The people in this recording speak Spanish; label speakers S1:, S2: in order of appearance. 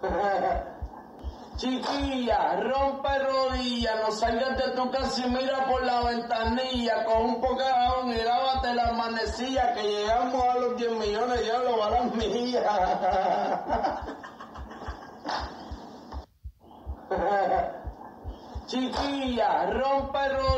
S1: Chiquilla, rompe rodilla, no salgas de tu casa y mira por la ventanilla, con un poco de jabón y lávate la manecilla, que llegamos a los 10 millones, ya lo van las millas. Chiquilla, rompe rodilla, no